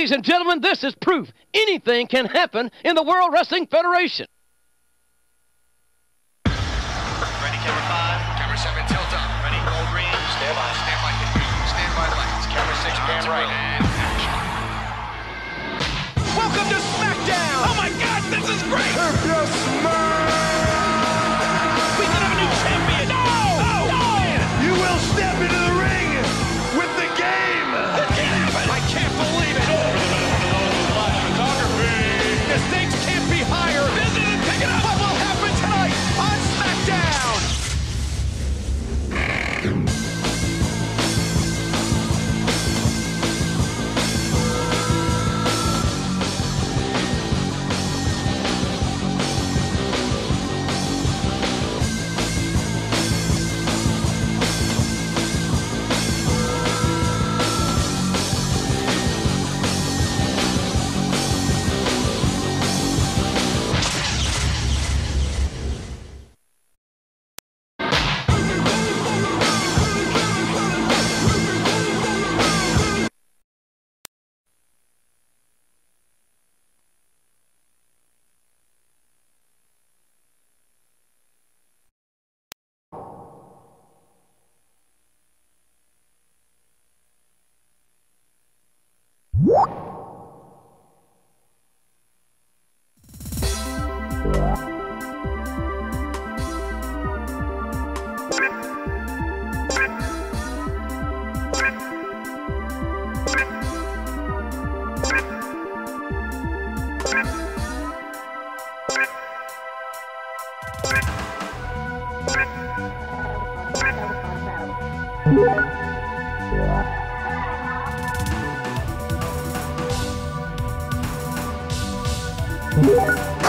Ladies and gentlemen, this is proof anything can happen in the World Wrestling Federation. Thank.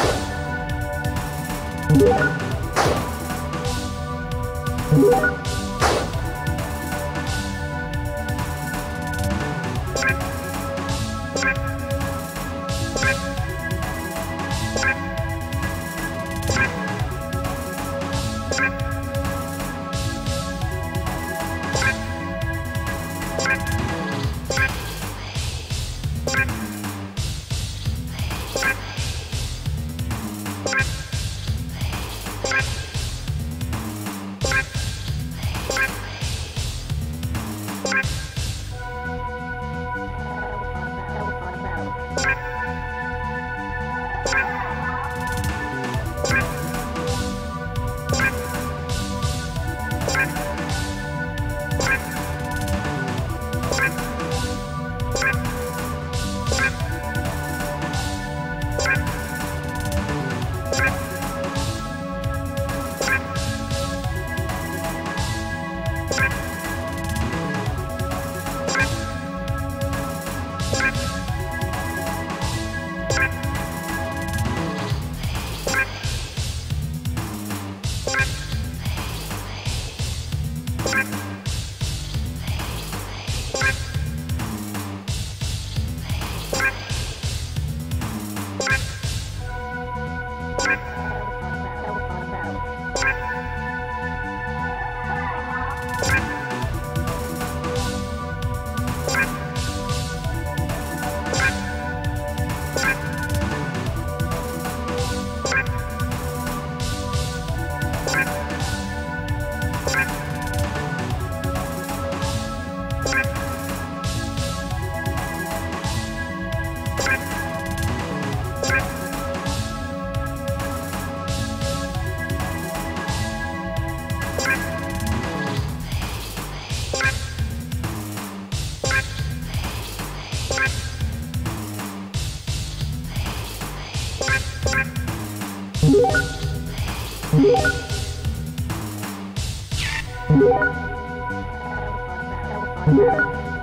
Thank you.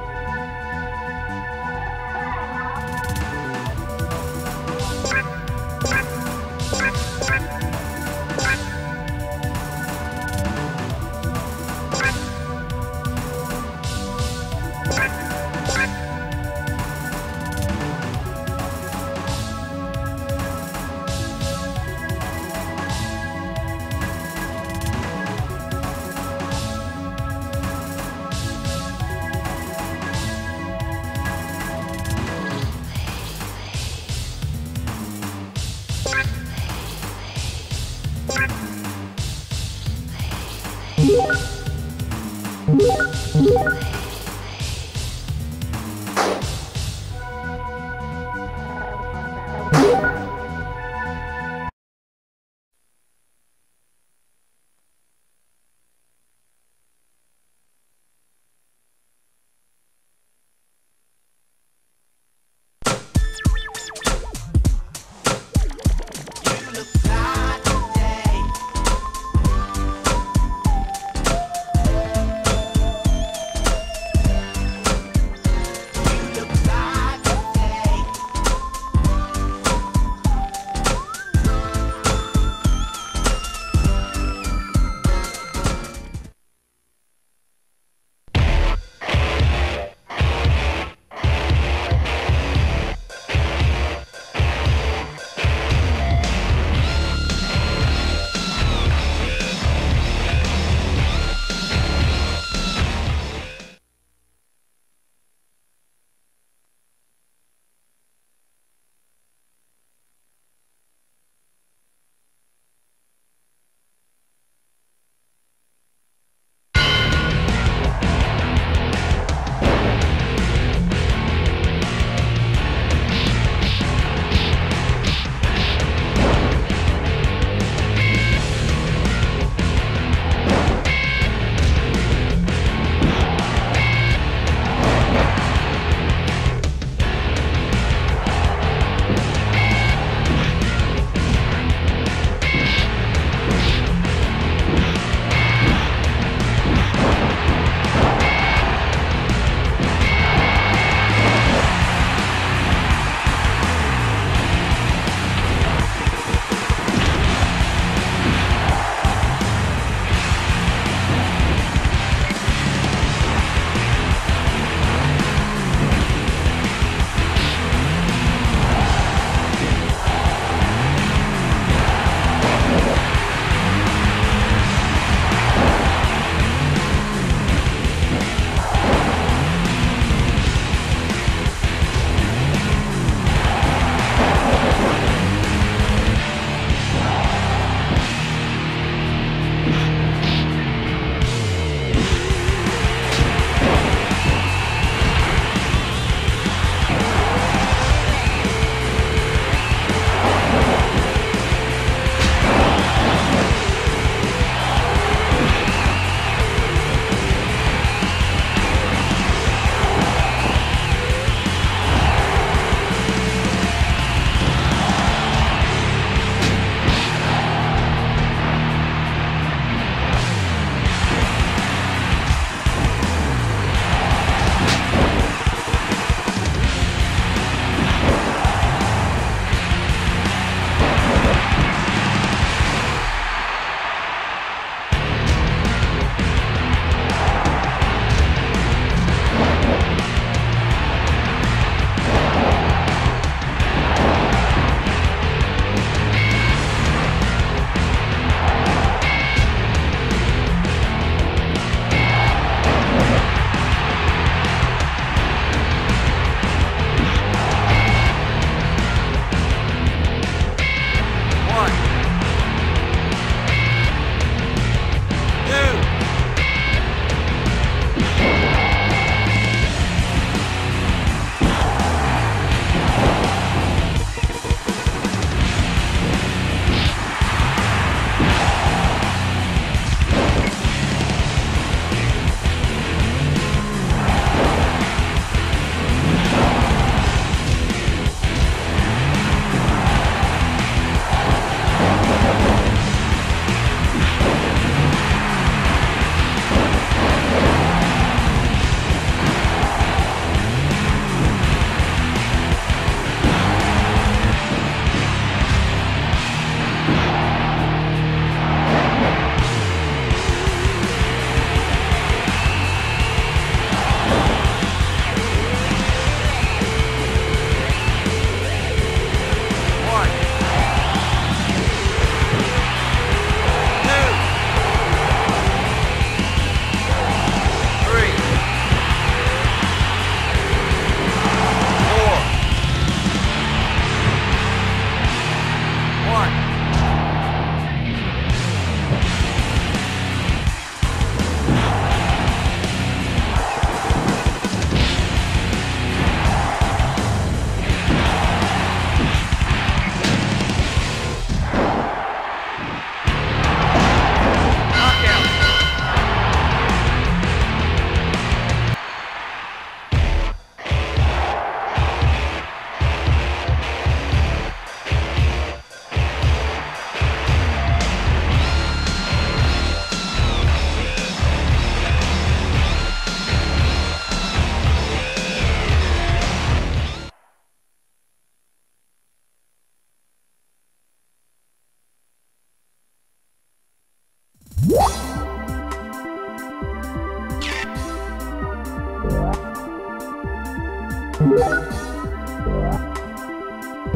you.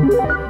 Bye.